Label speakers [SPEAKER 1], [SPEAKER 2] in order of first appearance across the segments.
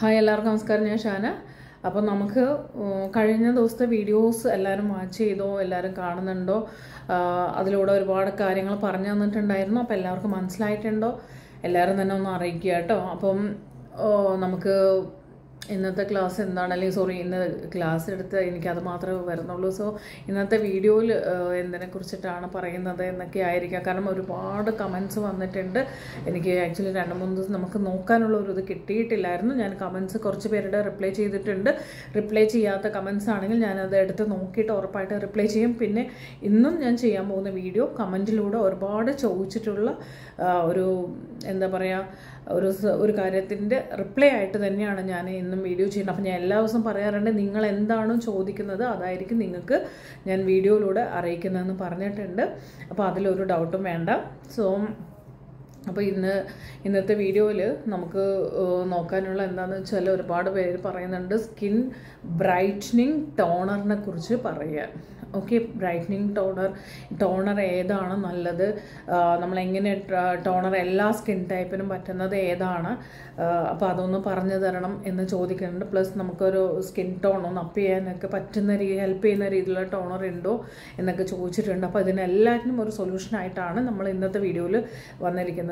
[SPEAKER 1] Hi എല്ലാവർക്കും നമസ്കാരം ഞാൻ ഷാന. അപ്പോൾ നമുക്ക് കഴിഞ്ഞ ദിവസത്തെ വീഡിയോസ് എല്ലാവരും വാച്ച് ചെയ്തോ എല്ലാവരും കാണുന്നുണ്ടോ? അതിലൂടെ ഒരുപാട് കാര്യങ്ങൾ പറഞ്ഞു തന്നിട്ടുണ്ടായിരുന്നു. അപ്പോൾ എല്ലാവർക്കും മനസ്സിലായിട്ടുണ്ടോ? എല്ലാവരും തന്നെ ഒന്ന് അറിയിക്കുക കേട്ടോ. അപ്പം നമുക്ക് ഇന്നത്തെ ക്ലാസ് എന്താണ്? അല്ലെങ്കിൽ സോറി ഇന്ന് ക്ലാസ് എടുത്ത് എനിക്കത് മാത്രമേ വരുന്നുള്ളൂ. സോ ഇന്നത്തെ വീഡിയോയിൽ എന്തിനെ കുറിച്ചിട്ടാണ് പറയുന്നത് എന്നൊക്കെ ആയിരിക്കാം. കാരണം ഒരുപാട് കമൻസ് വന്നിട്ടുണ്ട്. എനിക്ക് ആക്ച്വലി രണ്ട് മൂന്ന് ദിവസം നമുക്ക് നോക്കാനുള്ള ഒരു ഇത് കിട്ടിയിട്ടില്ലായിരുന്നു. ഞാൻ കമൻസ് കുറച്ച് പേരുടെ റിപ്ലൈ ചെയ്തിട്ടുണ്ട്. റിപ്ലൈ ചെയ്യാത്ത കമൻസ് ആണെങ്കിൽ ഞാനത് എടുത്ത് നോക്കിയിട്ട് ഉറപ്പായിട്ട് റിപ്ലൈ ചെയ്യും. പിന്നെ ഇന്നും ഞാൻ ചെയ്യാൻ പോകുന്ന വീഡിയോ കമന്റിലൂടെ ഒരുപാട് ചോദിച്ചിട്ടുള്ള ഒരു എന്താ പറയുക ഒരു ഒരു കാര്യത്തിന്റെ റിപ്ലൈ ആയിട്ട് തന്നെയാണ് ഞാൻ ഇന്നും വീഡിയോ ചെയ്യുന്നത്. അപ്പം ഞാൻ എല്ലാ ദിവസവും പറയാറുണ്ട് നിങ്ങൾ എന്താണോ ചോദിക്കുന്നത് അതായിരിക്കും നിങ്ങൾക്ക് ഞാൻ വീഡിയോയിലൂടെ അറിയിക്കുന്നതെന്ന് പറഞ്ഞിട്ടുണ്ട്. അപ്പോൾ അതിലൊരു ഡൗട്ടും വേണ്ട. സോ അപ്പോൾ ഇന്ന് ഇന്നത്തെ വീഡിയോയിൽ നമുക്ക് നോക്കാനുള്ള എന്താണെന്ന് വെച്ചാൽ ഒരുപാട് പേര് പറയുന്നുണ്ട് സ്കിൻ ബ്രൈറ്റനിങ് ടോണറിനെ കുറിച്ച് പറയുക ഓക്കെ ബ്രൈറ്റനിങ് ടോണർ ടോണർ ഏതാണ് നല്ലത്? നമ്മളെങ്ങനെ ടോണർ എല്ലാ സ്കിൻ ടൈപ്പിനും പറ്റുന്നത് ഏതാണ്? അപ്പോൾ അതൊന്ന് പറഞ്ഞു തരണം എന്ന് ചോദിക്കുന്നുണ്ട്. പ്ലസ് നമുക്കൊരു സ്കിൻ ടോൺ ഒന്ന് അപ്പ് ചെയ്യാനൊക്കെ പറ്റുന്ന രീതി ഹെൽപ്പ് ചെയ്യുന്ന രീതിയിലുള്ള ടോണർ ഉണ്ടോ എന്നൊക്കെ ചോദിച്ചിട്ടുണ്ട്. അപ്പോൾ ഇതിനെല്ലാറ്റിനും ഒരു സൊല്യൂഷനായിട്ടാണ് നമ്മൾ ഇന്നത്തെ വീഡിയോയിൽ വന്നിരിക്കുന്നത്.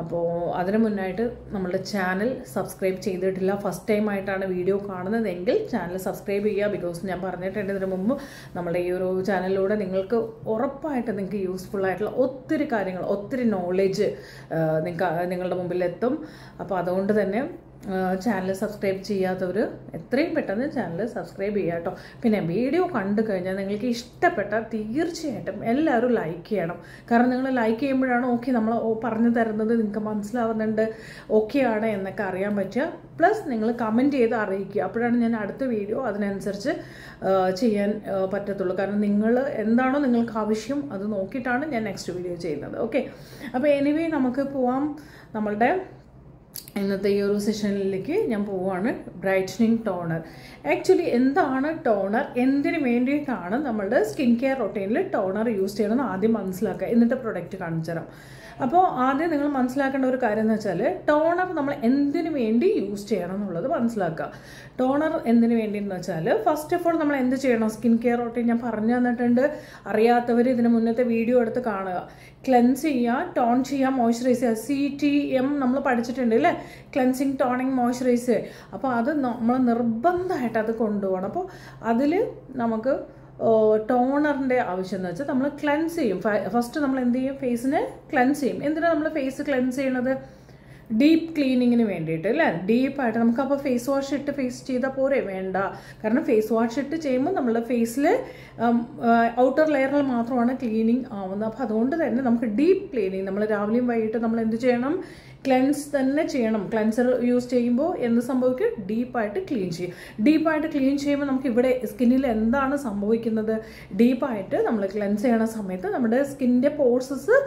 [SPEAKER 1] അപ്പോൾ അതിനു മുന്നായിട്ട് നമ്മളുടെ ചാനൽ സബ്സ്ക്രൈബ് ചെയ്തിട്ടില്ല. ഫസ്റ്റ് ടൈം ആയിട്ടാണ് വീഡിയോ കാണുന്നതെങ്കിൽ ചാനൽ സബ്സ്ക്രൈബ് ചെയ്യുക. ബിക്കോസ് ഞാൻ പറഞ്ഞിട്ടുണ്ട് ഇതിനു മുമ്പ് നമ്മുടെ ഈ ഒരു ചാനലിലൂടെ നിങ്ങൾക്ക് ഉറപ്പായിട്ട് നിങ്ങൾക്ക് യൂസ്ഫുൾ ആയിട്ടുള്ള ഒത്തിരി കാര്യങ്ങൾ ഒത്തിരി നോളേജ് നിങ്ങൾക്ക് നിങ്ങളുടെ മുമ്പിലെത്തും. അപ്പോൾ അതുകൊണ്ട് തന്നെ ചാനൽ സബ്സ്ക്രൈബ് ചെയ്യാത്തവർ എത്രയും പെട്ടെന്ന് ചാനൽ സബ്സ്ക്രൈബ് ചെയ്യുക കേട്ടോ പിന്നെ വീഡിയോ കണ്ടു കഴിഞ്ഞാൽ നിങ്ങൾക്ക് ഇഷ്ടപ്പെട്ട തീർച്ചയായിട്ടും എല്ലാവരും ലൈക്ക് ചെയ്യണം. കാരണം നിങ്ങൾ ലൈക്ക് ചെയ്യുമ്പോഴാണ് ഓക്കെ നമ്മൾ പറഞ്ഞു തരുന്നത് നിങ്ങൾക്ക് മനസ്സിലാവുന്നുണ്ട് ഓക്കെ ആണ് എന്നൊക്കെ അറിയാൻ പറ്റുക. പ്ലസ് നിങ്ങൾ കമന്റ് ചെയ്ത് അറിയിക്കുക. അപ്പോഴാണ് ഞാൻ അടുത്ത വീഡിയോ അതിനനുസരിച്ച് ചെയ്യാൻ പറ്റത്തുള്ളൂ. കാരണം നിങ്ങൾ എന്താണോ നിങ്ങൾക്ക് ആവശ്യം അത് നോക്കിയിട്ടാണ് ഞാൻ നെക്സ്റ്റ് വീഡിയോ ചെയ്യുന്നത്. ഓക്കെ അപ്പോൾ എനിവേ നമുക്ക് പോവാം. നമ്മളുടെ ഇന്നത്തെ ഈ ഒരു സെഷനിലേക്ക് ഞാൻ പോവുകയാണ് ബ്രൈറ്റനിങ് ടോണർ. ആക്ച്വലി എന്താണ് ടോണർ? എന്തിനു വേണ്ടിയിട്ടാണ് നമ്മളുടെ സ്കിൻ കെയർ റൊട്ടീനിൽ ടോണർ യൂസ് ചെയ്യണമെന്ന് ആദ്യം മനസ്സിലാക്കുക. എന്നിട്ട് പ്രൊഡക്റ്റ് കാണിച്ചു തരാം അപ്പോൾ ആദ്യം നിങ്ങൾ മനസ്സിലാക്കേണ്ട ഒരു കാര്യം എന്ന് വെച്ചാൽ ടോണർ നമ്മൾ എന്തിനു വേണ്ടി യൂസ് ചെയ്യണം എന്നുള്ളത് മനസ്സിലാക്കുക. ടോണർ എന്തിനു വേണ്ടി എന്ന് വെച്ചാൽ ഫസ്റ്റ് ഓഫ് ഓൾ നമ്മൾ എന്ത് ചെയ്യണം? സ്കിൻ കെയർ റൊട്ടീൻ ഞാൻ പറഞ്ഞു തന്നിട്ടുണ്ട്. അറിയാത്തവർ ഇതിന് മുന്നത്തെ വീഡിയോ എടുത്ത് കാണുക. ക്ലെൻസ് ചെയ്യുക ടോൺ ചെയ്യുക മോയ്സ്ചറൈസ് ചെയ്യുക സി ടി എം നമ്മൾ പഠിച്ചിട്ടുണ്ട് അല്ലേ ക്ലെൻസിങ് ടോണിങ് മോയ്സ്ചറൈസ് അപ്പോൾ അത് നമ്മൾ നിർബന്ധമായിട്ട് അത് കൊണ്ടുപോകണം. അപ്പോൾ അതിൽ നമുക്ക് ടോണറിന്റെ ആവശ്യം എന്ന് വെച്ചാൽ നമ്മൾ ക്ലെൻസ് ചെയ്യും. ഫസ്റ്റ് നമ്മൾ എന്ത് ചെയ്യും? ഫേസിനെ ക്ലെൻസ് ചെയ്യും. എന്തിനാണ് നമ്മൾ ഫേസ് ക്ലെൻസ് ചെയ്യണത്? ഡീപ്പ് ക്ലീനിങ്ങിന് വേണ്ടിയിട്ട് അല്ലേ? ഡീപ്പായിട്ട് നമുക്ക് അപ്പോൾ ഫേസ് വാഷ് ഇട്ട് ഫേസ് ചെയ്താൽ പോരെ? വേണ്ട. കാരണം ഫേസ് വാഷ് ഇട്ട് ചെയ്യുമ്പോൾ നമ്മുടെ ഫേസിൽ ഔട്ടർ ലെയറിൽ മാത്രമാണ് ക്ലീനിങ് ആവുന്നത്. അപ്പോൾ അതുകൊണ്ട് തന്നെ നമുക്ക് ഡീപ്പ് ക്ലീനിങ് നമ്മൾ രാവിലെയും വൈകിട്ട് നമ്മൾ എന്ത് ചെയ്യണം? ക്ലെൻസ് തന്നെ ചെയ്യണം. ക്ലെൻസർ യൂസ് ചെയ്യുമ്പോൾ എന്ത് സംഭവിക്കും? ഡീപ്പായിട്ട് ക്ലീൻ ചെയ്യും. ഡീപ്പായിട്ട് ക്ലീൻ ചെയ്യുമ്പോൾ നമുക്ക് ഇവിടെ സ്കിന്നിൽ എന്താണ് സംഭവിക്കുന്നത്? ഡീപ്പായിട്ട് നമ്മൾ ക്ലെൻസ് ചെയ്യണ സമയത്ത് നമ്മുടെ സ്കിന്റെ പോഴ്സസ്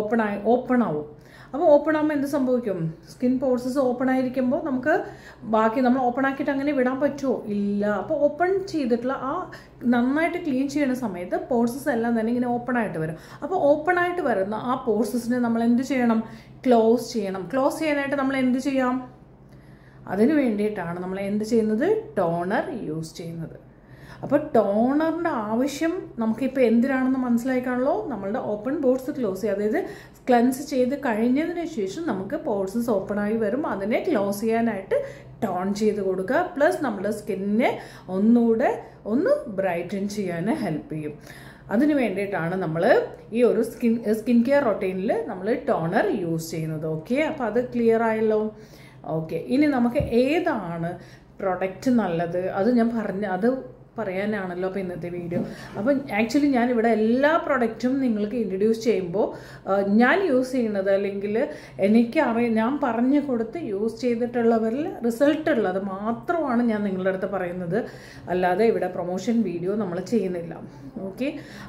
[SPEAKER 1] ഓപ്പൺ ആയി ഓപ്പൺ ആവും. അപ്പോൾ ഓപ്പൺ ആകുമ്പോൾ എന്ത് സംഭവിക്കും? സ്കിൻ പോഴ്സസ് ഓപ്പൺ ആയിരിക്കുമ്പോൾ നമുക്ക് ബാക്കി നമ്മൾ ഓപ്പൺ ആക്കിയിട്ട് അങ്ങനെ വിടാൻ പറ്റുമോ ഇല്ല. അപ്പോൾ ഓപ്പൺ ചെയ്തിട്ടുള്ള ആ നന്നായിട്ട് ക്ലീൻ ചെയ്യുന്ന സമയത്ത് പോഴ്സസ് എല്ലാം തന്നെ ഇങ്ങനെ ഓപ്പൺ ആയിട്ട് വരും. അപ്പോൾ ഓപ്പൺ ആയിട്ട് വരുന്ന ആ പോഴ്സസിനെ നമ്മൾ എന്ത് ചെയ്യണം? ക്ലോസ് ചെയ്യണം. ക്ലോസ് ചെയ്യാനായിട്ട് നമ്മൾ എന്ത് ചെയ്യാം? അതിനു വേണ്ടിയിട്ടാണ് നമ്മൾ എന്ത് ചെയ്യുന്നത്? ടോണർ യൂസ് ചെയ്യുന്നത്. അപ്പോൾ ടോണറിന്റെ ആവശ്യം നമുക്കിപ്പോൾ എന്തിനാണെന്ന് മനസ്സിലാക്കാണല്ലോ നമ്മളുടെ ഓപ്പൺ പോർട്സ് ക്ലോസ് ചെയ്യുക അതായത് ക്ലൻസ് ചെയ്ത് കഴിഞ്ഞതിന് ശേഷം നമുക്ക് പോർട്സസ് ഓപ്പൺ ആയി വരും. അതിനെ ക്ലോസ് ചെയ്യാനായിട്ട് ടോൺ ചെയ്ത് കൊടുക്കുക. പ്ലസ് നമ്മുടെ സ്കിന്നിനെ ഒന്നുകൂടെ ഒന്ന് ബ്രൈറ്റൻ ചെയ്യാൻ ഹെൽപ്പ് ചെയ്യും. അതിന് വേണ്ടിയിട്ടാണ് നമ്മൾ ഈ ഒരു സ്കിൻ സ്കിൻ കെയർ റൊട്ടീനിൽ നമ്മൾ ടോണർ യൂസ് ചെയ്യുന്നത്. ഓക്കെ അപ്പോൾ അത് ക്ലിയർ ആയല്ലോ? ഓക്കെ ഇനി നമുക്ക് ഏതാണ് പ്രൊഡക്റ്റ് നല്ലത്? അത് ഞാൻ പറഞ്ഞ അത് പറയാനാണല്ലോ അപ്പോൾ ഇന്നത്തെ വീഡിയോ അപ്പം ആക്ച്വലി ഞാൻ ഇവിടെ എല്ലാ പ്രൊഡക്റ്റും നിങ്ങൾക്ക് ഇൻട്രൊഡ്യൂസ് ചെയ്യുമ്പോൾ ഞാൻ യൂസ് ചെയ്യുന്നത് അല്ലെങ്കിൽ എനിക്ക് അറിയാം ഞാൻ പറഞ്ഞു കൊടുത്ത് യൂസ് ചെയ്തിട്ടുള്ളവരിൽ റിസൾട്ട് ഉള്ളത് മാത്രമാണ് ഞാൻ നിങ്ങളുടെ അടുത്ത് പറയുന്നത്. അല്ലാതെ ഇവിടെ പ്രൊമോഷൻ വീഡിയോ നമ്മൾ ചെയ്യുന്നില്ല. ഓക്കെ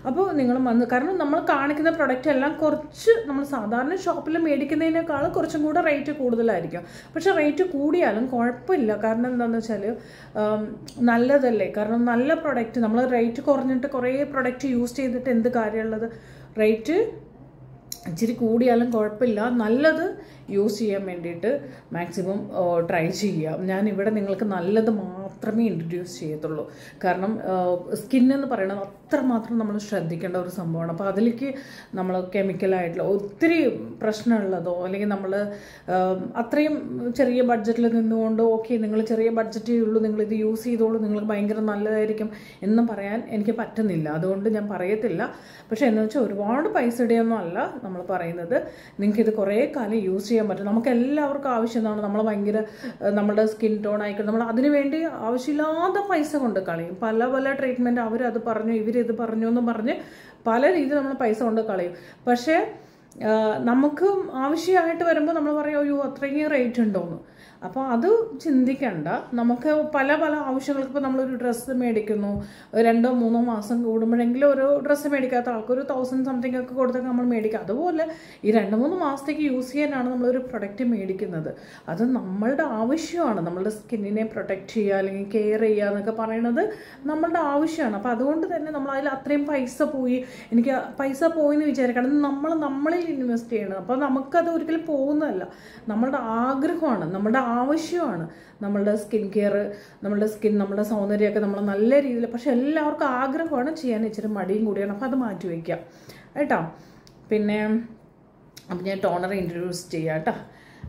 [SPEAKER 1] അപ്പോൾ നിങ്ങൾ വന്ന് കാരണം നമ്മൾ കാണിക്കുന്ന പ്രൊഡക്റ്റ് എല്ലാം കുറച്ച് നമ്മൾ സാധാരണ ഷോപ്പിൽ മേടിക്കുന്നതിനേക്കാൾ കുറച്ചും കൂടെ റേറ്റ് കൂടുതലായിരിക്കും. പക്ഷേ റേറ്റ് കൂടിയാലും കുഴപ്പമില്ല. കാരണം എന്താണെന്ന് വെച്ചാൽ നല്ലതല്ലേ? കാരണം പ്രൊഡക്റ്റ് നമ്മൾ റേറ്റ് കുറഞ്ഞിട്ട് കുറേ പ്രൊഡക്റ്റ് യൂസ് ചെയ്തിട്ട് എന്ത് കാര്യമുള്ളത്? റേറ്റ് ഇച്ചിരി കൂടിയാലും കുഴപ്പമില്ല. നല്ലത് യൂസ് ചെയ്യാൻ വേണ്ടിയിട്ട് മാക്സിമം ട്രൈ ചെയ്യുക. ഞാൻ ഇവിടെ നിങ്ങൾക്ക് നല്ലത് മാത്രമേ ഇൻട്രൊഡ്യൂസ് ചെയ്യത്തുള്ളൂ. കാരണം സ്കിന്നെന്ന് പറയണത് അത്രമാത്രം നമ്മൾ ശ്രദ്ധിക്കേണ്ട ഒരു സംഭവമാണ്. അപ്പോൾ അതിലേക്ക് നമ്മൾ കെമിക്കലായിട്ടുള്ള ഒത്തിരി പ്രശ്നമുള്ളതോ അല്ലെങ്കിൽ നമ്മൾ അത്രയും ചെറിയ ബഡ്ജറ്റിൽ നിന്നുകൊണ്ട് ഓക്കെ നിങ്ങൾ ചെറിയ ബഡ്ജറ്റേ ഉള്ളൂ നിങ്ങൾ ഇത് യൂസ് ചെയ്തോളൂ നിങ്ങൾക്ക് ഭയങ്കര നല്ലതായിരിക്കും എന്നും പറയാൻ എനിക്ക് പറ്റുന്നില്ല. അതുകൊണ്ട് ഞാൻ പറയത്തില്ല. പക്ഷേ എന്ന് വെച്ചാൽ ഒരുപാട് പൈസയുടെയൊന്നും അല്ല നമ്മൾ പറയുന്നത്. നിങ്ങൾക്കിത് കുറേ കാലം യൂസ് ചെയ്യാൻ പറ്റും. നമുക്ക് എല്ലാവർക്കും ആവശ്യമാണ്. നമ്മൾ ഭയങ്കര നമ്മുടെ സ്കിൻ ടോൺ ആയിക്കോട്ടെ. നമ്മൾ അതിനുവേണ്ടി ആവശ്യമില്ലാത്ത പൈസ കൊണ്ട് കളയും. പല പല ട്രീറ്റ്മെന്റ് അവരത് പറഞ്ഞു. ഇവരിത് പറഞ്ഞു എന്നും പറഞ്ഞ് പല രീതിയിൽ നമ്മൾ പൈസ കൊണ്ട് കളയും. പക്ഷേ നമുക്ക് ആവശ്യമായിട്ട് വരുമ്പോൾ നമ്മൾ പറയും അയ്യോ അത്രയും റേറ്റ് ഉണ്ടോന്ന്? അപ്പോൾ അത് ചിന്തിക്കണ്ട. നമുക്ക് പല പല ആവശ്യങ്ങൾക്ക് ഇപ്പോൾ നമ്മളൊരു ഡ്രസ്സ് മേടിക്കുന്നു. രണ്ടോ മൂന്നോ മാസം കൂടുമ്പോഴെങ്കിലും ഒരു ഡ്രസ്സ് മേടിക്കാത്ത ആൾക്കൊരു തൗസൻഡ് സംതിങ് ഒക്കെ കൊടുത്തൊക്കെ നമ്മൾ മേടിക്കുക അതുപോലെ ഈ രണ്ട് മൂന്ന് മാസത്തേക്ക് യൂസ് ചെയ്യാനാണ് നമ്മളൊരു പ്രൊഡക്റ്റ് മേടിക്കുന്നത്. അത് നമ്മളുടെ ആവശ്യമാണ്. നമ്മളുടെ സ്കിന്നിനെ പ്രൊട്ടക്റ്റ് ചെയ്യുക അല്ലെങ്കിൽ കെയർ ചെയ്യുക എന്നൊക്കെ പറയുന്നത് നമ്മളുടെ ആവശ്യമാണ്. അപ്പോൾ അതുകൊണ്ട് തന്നെ നമ്മൾ അതിൽ അത്രയും പൈസ പോയി. എനിക്ക് പൈസ പോയി എന്ന് വിചാരിക്കണം നമ്മൾ നമ്മളിൽ ഇൻവെസ്റ്റ് ചെയ്യണം. അപ്പോൾ നമുക്കത് ഒരിക്കലും പോകുന്നതല്ല. നമ്മളുടെ ആഗ്രഹമാണ്. നമ്മുടെ ആവശ്യമാണ്. നമ്മളുടെ സ്കിൻ കെയർ നമ്മളുടെ സ്കിൻ നമ്മുടെ സൗന്ദര്യമൊക്കെ നമ്മൾ നല്ല രീതിയിൽ പക്ഷെ എല്ലാവർക്കും ആഗ്രഹമാണ് ചെയ്യാൻ ഇച്ചിരി മടിയും കൂടിയാണ്. അപ്പോൾ അത് മാറ്റി വയ്ക്കാം കേട്ടോ? പിന്നെ അപ്പം ഞാൻ ടോണർ ഇൻട്രൊഡ്യൂസ് ചെയ്യാം കേട്ടോ.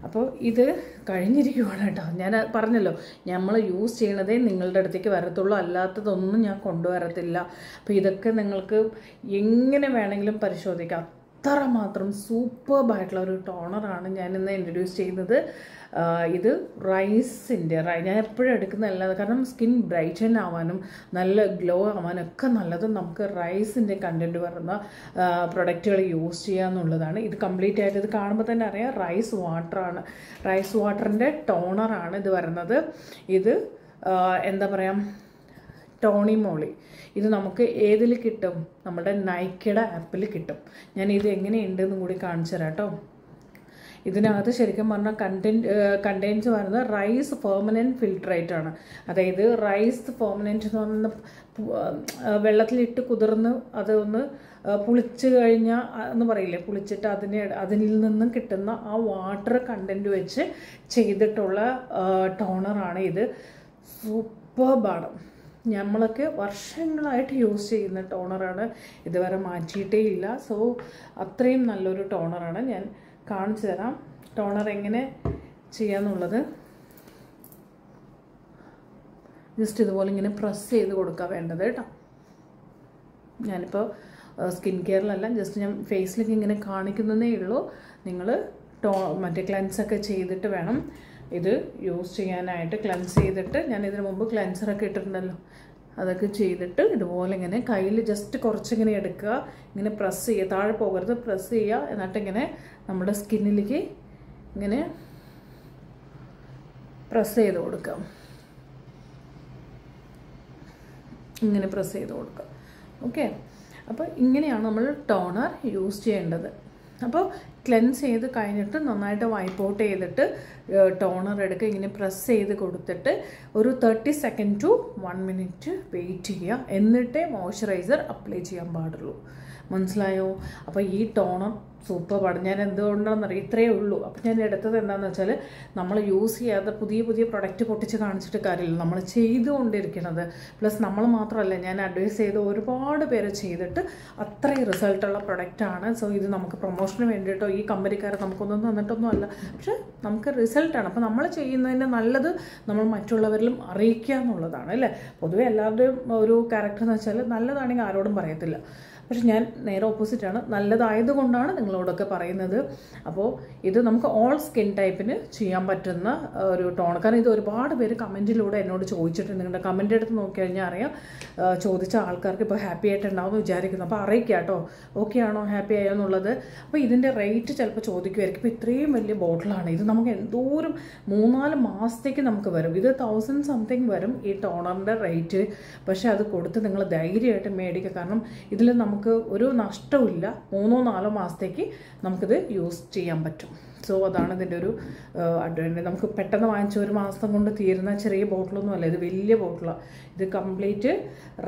[SPEAKER 1] അപ്പോൾ ഇത് കഴിഞ്ഞിരിക്കുവാണ് കേട്ടോ. ഞാൻ പറഞ്ഞല്ലോ നമ്മൾ യൂസ് ചെയ്യണതേ നിങ്ങളുടെ അടുത്തേക്ക് വരത്തുള്ളൂ. അല്ലാത്തതൊന്നും ഞാൻ കൊണ്ടുവരത്തില്ല. അപ്പോൾ ഇതൊക്കെ നിങ്ങൾക്ക് എങ്ങനെ വേണമെങ്കിലും പരിശോധിക്കാം. അത്ര മാത്രം സൂപ്പർബായിട്ടുള്ള ഒരു ടോണറാണ് ഞാൻ ഇന്ന് ഇൻട്രൊഡ്യൂസ് ചെയ്യുന്നത്. ഇത് റൈസിന്റെ റൈ ഞാൻ എപ്പോഴും എടുക്കുന്നതല്ല കാരണം സ്കിൻ ബ്രൈറ്റൻ ആവാനും നല്ല ഗ്ലോ ആവാനും ഒക്കെ നല്ലത് നമുക്ക് റൈസിന്റെ കണ്ടന്റ് വരുന്ന പ്രൊഡക്റ്റുകൾ യൂസ് ചെയ്യുക എന്നുള്ളതാണ്. ഇത് കംപ്ലീറ്റ് ആയിട്ട് ഇത് കാണുമ്പോൾ തന്നെ അറിയാം റൈസ് വാട്ടറാണ് റൈസ് വാട്ടറിന്റെ ടോണറാണ് ഇത് വരുന്നത്. ഇത് എന്താ പറയുക ടോണി മോളി. ഇത് നമുക്ക് ഏതിൽ കിട്ടും? നമ്മുടെ നൈക്കയുടെ ആപ്പിൽ കിട്ടും. ഞാൻ ഇത് എങ്ങനെയുണ്ടെന്നും കൂടി കാണിച്ചു തരാം കേട്ടോ. ഇതിനകത്ത് ശരിക്കും പറഞ്ഞാൽ കണ്ടന്റ് കണ്ടെയ്ൻസ് വരുന്നത് റൈസ് പെർമനന്റ് ഫിൽട്രേറ്റ് ആണ്. അതായത് റൈസ് പെർമനന്റ് എന്ന് പറയുന്ന വെള്ളത്തിലിട്ട് കുതിർന്ന് അതൊന്ന് പുളിച്ച് കഴിഞ്ഞാൽ എന്ന് പറയില്ലേ? പുളിച്ചിട്ട് അതിനെ അതിൽ നിന്നും കിട്ടുന്ന ആ വാട്ടർ കണ്ടന്റ് വെച്ച് ചെയ്തിട്ടുള്ള ടോണറാണ് ഇത്. സൂപ്പർബാണ് നമ്മളൊക്കെ വർഷങ്ങളായിട്ട് യൂസ് ചെയ്യുന്ന ടോണറാണ് ഇതുവരെ മാറ്റിയിട്ടേ ഇല്ല. സോ അത്രയും നല്ലൊരു ടോണറാണ് ഞാൻ കാണിച്ചു തരാം. ടോണർ എങ്ങനെ ചെയ്യാന്നുള്ളത്. ജസ്റ്റ് ഇതുപോലെ ഇങ്ങനെ പ്രസ് ചെയ്ത് കൊടുക്കുക വേണ്ടത് കേട്ടോ. ഞാനിപ്പോൾ സ്കിൻ കെയറിലല്ല ജസ്റ്റ് ഞാൻ ഫേസിലേക്ക് ഇങ്ങനെ കാണിക്കുന്നതേ ഉള്ളൂ. നിങ്ങൾ ടോ മറ്റേ ക്ലൻസൊക്കെ ചെയ്തിട്ട് വേണം. ഇത് യൂസ് ചെയ്യാനായിട്ട് ക്ലൻസ് ചെയ്തിട്ട് ഞാൻ ഇതിന് മുമ്പ് ക്ലൻസറൊക്കെ ഇട്ടിട്ടുണ്ടല്ലോ. അതൊക്കെ ചെയ്തിട്ട് ഇതുപോലെ ഇങ്ങനെ കയ്യിൽ ജസ്റ്റ് കുറച്ചിങ്ങനെ എടുക്കുക. ഇങ്ങനെ പ്രസ് ചെയ്യുക. താഴെ പോകരുത്. പ്രസ് ചെയ്യുക. എന്നിട്ടിങ്ങനെ നമ്മുടെ സ്കിന്നിലേക്ക് ഇങ്ങനെ പ്രസ് ചെയ്ത് കൊടുക്കുക. ഇങ്ങനെ പ്രസ് ചെയ്ത് കൊടുക്കുക. ഓക്കെ അപ്പോൾ ഇങ്ങനെയാണ് നമ്മൾ ടോണർ യൂസ് ചെയ്യേണ്ടത്. അപ്പോൾ ക്ലെൻസ് ചെയ്ത് കഴിഞ്ഞിട്ട് നന്നായിട്ട് വൈപ്പ് ഔട്ട് ചെയ്തിട്ട് ടോണർ എടുക്കുക. ഇങ്ങനെ പ്രസ് ചെയ്ത് കൊടുത്തിട്ട് ഒരു thirty second to one minute wait ചെയ്യുക. എന്നിട്ടേ മോയ്സ്ചറൈസർ അപ്ലൈ ചെയ്യാൻ പാടുള്ളൂ. മനസ്സിലായോ? അപ്പോൾ ഈ ടോണർ സൂപ്പർ പാടും. ഞാൻ എന്തുകൊണ്ടാണെന്നറിയാം? ഇത്രയേ ഉള്ളൂ. അപ്പോൾ ഞാൻ എടുത്തത് എന്താണെന്ന് വെച്ചാൽ നമ്മൾ യൂസ് ചെയ്യാതെ പുതിയ പുതിയ പ്രൊഡക്റ്റ് പൊട്ടിച്ച് കാണിച്ചിട്ട് കാര്യമില്ല. നമ്മൾ ചെയ്തുകൊണ്ടിരിക്കുന്നത്. പ്ലസ് നമ്മൾ മാത്രമല്ല ഞാൻ അഡ്വൈസ് ചെയ്ത് ഒരുപാട് പേര് ചെയ്തിട്ട് അത്രയും റിസൾട്ടുള്ള പ്രൊഡക്റ്റാണ് സോ ഇത് നമുക്ക് പ്രൊമോഷന് വേണ്ടിയിട്ടോ ഈ കമ്പനിക്കാരെ നമുക്കൊന്നും തന്നിട്ടൊന്നും അല്ല പക്ഷെ നമുക്ക് റിസൾട്ടാണ് അപ്പോൾ നമ്മൾ ചെയ്യുന്നതിന്റെ നല്ലത് നമ്മൾ മറ്റുള്ളവരിലും അറിയിക്കുക എന്നുള്ളതാണ് അല്ലേ? പൊതുവേ എല്ലാവരുടെയും ഒരു ക്യാരക്ടർ എന്ന് വെച്ചാൽ നല്ലതാണെങ്കിൽ ആരോടും പറയത്തില്ല. പക്ഷെ ഞാൻ നേരെ ഓപ്പോസിറ്റാണ് നല്ലതായതുകൊണ്ടാണ് നിങ്ങളോടൊക്കെ പറയുന്നത്. അപ്പോൾ ഇത് നമുക്ക് ഓൾ സ്കിൻ ടൈപ്പിന് ചെയ്യാൻ പറ്റുന്ന ഒരു ടോൺ കാരണം ഇത് ഒരുപാട് പേര് കമന്റിലൂടെ എന്നോട് ചോദിച്ചിട്ടുണ്ട്. നിങ്ങളുടെ കമന്റ് എടുത്ത് നോക്കിക്കഴിഞ്ഞാൽ അറിയാം. ചോദിച്ച ആൾക്കാർക്ക് ഇപ്പോൾ ഹാപ്പി ആയിട്ടുണ്ടാവും എന്ന് വിചാരിക്കുന്നു. അപ്പോൾ അറിയിക്കുക കേട്ടോ. ഓക്കെ ആണോ ഹാപ്പി ആയോ എന്നുള്ളത്. അപ്പോൾ ഇതിന്റെ റേറ്റ് ചിലപ്പോൾ ചോദിക്കുമായിരിക്കും ഇപ്പോൾ ഇത്രയും വലിയ ബോട്ടിലാണ് ഇത് നമുക്ക് എന്തോരം മൂന്നാൽ മാസത്തേക്ക് നമുക്ക് വരും. ഇത് തൗസൻഡ് സംതിങ് വരും ഈ ടോണറിന്റെ റേറ്റ് പക്ഷേ അത് കൊടുത്ത് നിങ്ങൾ ധൈര്യമായിട്ട് മേടിക്കുക. കാരണം ഇതിൽ നമുക്ക് നമുക്ക് ഒരു നഷ്ടമില്ല മൂന്നോ നാലോ മാസത്തേക്ക് നമുക്കിത് യൂസ് ചെയ്യാൻ പറ്റും. സോ അതാണ് ഇതിന്റെ ഒരു അഡ്വാന്റേജ് നമുക്ക് പെട്ടെന്ന് വാങ്ങിച്ച ഒരു മാസം കൊണ്ട് തീരുന്ന ചെറിയ ബോട്ടിലൊന്നും അല്ല. ഇത് വലിയ ബോട്ടിലാണ് ഇത് കംപ്ലീറ്റ്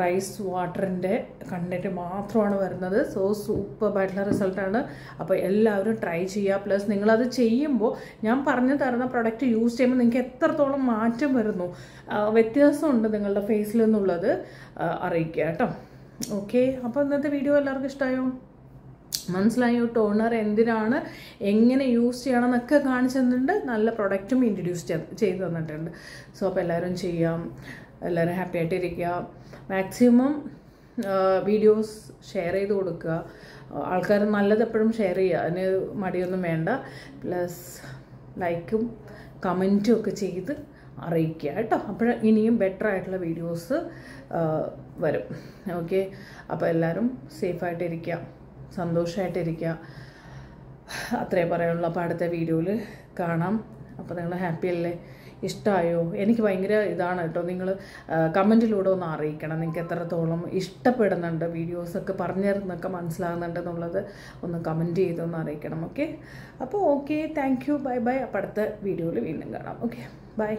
[SPEAKER 1] റൈസ് വാട്ടറിന്റെ കണ്ടന്റ് മാത്രമാണ് വരുന്നത്. സോ സൂപ്പറായിട്ടുള്ള റിസൾട്ടാണ് അപ്പോൾ എല്ലാവരും ട്രൈ ചെയ്യുക. പ്ലസ് നിങ്ങളത് ചെയ്യുമ്പോൾ ഞാൻ പറഞ്ഞു തരുന്ന പ്രൊഡക്റ്റ് യൂസ് ചെയ്യുമ്പോൾ നിങ്ങൾക്ക് എത്രത്തോളം മാറ്റം വരുന്നു? വ്യത്യാസമുണ്ട് നിങ്ങളുടെ ഫേസിൽ നിന്നുള്ളത് അറിയിക്കുക കേട്ടോ. ഓക്കെ അപ്പോൾ ഇന്നത്തെ വീഡിയോ എല്ലാവർക്കും ഇഷ്ടമായോ മനസ്സിലായോ? ടോണർ എന്തിനാണ്? എങ്ങനെ യൂസ് ചെയ്യണം എന്നൊക്കെ കാണിച്ചു തന്നിട്ടുണ്ട്. നല്ല പ്രൊഡക്റ്റും ഇൻട്രൊഡ്യൂസ് ചെയ്ത് തന്നിട്ടുണ്ട്. സോ അപ്പോൾ എല്ലാവരും ചെയ്യാം. എല്ലാവരും ഹാപ്പി ആയിട്ടിരിക്കുക. മാക്സിമം വീഡിയോസ് ഷെയർ ചെയ്ത് കൊടുക്കുക. ആൾക്കാർ നല്ലത് എപ്പോഴും ഷെയർ ചെയ്യുക. അതിന് മടിയൊന്നും വേണ്ട. പ്ലസ് ലൈക്കും കമന്റും ഒക്കെ ചെയ്ത് അറിയിക്കുക കേട്ടോ. അപ്പോൾ ഇനിയും ബെറ്റർ ആയിട്ടുള്ള വീഡിയോസ് വരും. ഓക്കെ അപ്പോൾ എല്ലാവരും സേഫായിട്ടിരിക്കുക സന്തോഷമായിട്ടിരിക്കുക അത്രേ പറയാനുള്ള. അപ്പോൾ അടുത്ത വീഡിയോയിൽ കാണാം. അപ്പോൾ നിങ്ങൾ ഹാപ്പി അല്ലേ? ഇഷ്ടമായോ എനിക്ക് ഭയങ്കര ഇതാണ് കേട്ടോ. നിങ്ങൾ കമന്റിലൂടെ ഒന്ന് അറിയിക്കണം. നിങ്ങൾക്ക് എത്രത്തോളം ഇഷ്ടപ്പെടുന്നുണ്ട് വീഡിയോസൊക്കെ പറഞ്ഞു തരുന്നൊക്കെ മനസ്സിലാകുന്നുണ്ട് എന്നുള്ളത് ഒന്ന് കമന്റ് ചെയ്തൊന്ന് അറിയിക്കണം. ഓക്കെ അപ്പോൾ okay thank you bye bye അപ്പോൾ അടുത്ത വീഡിയോയിൽ വീണ്ടും കാണാം. Okay bye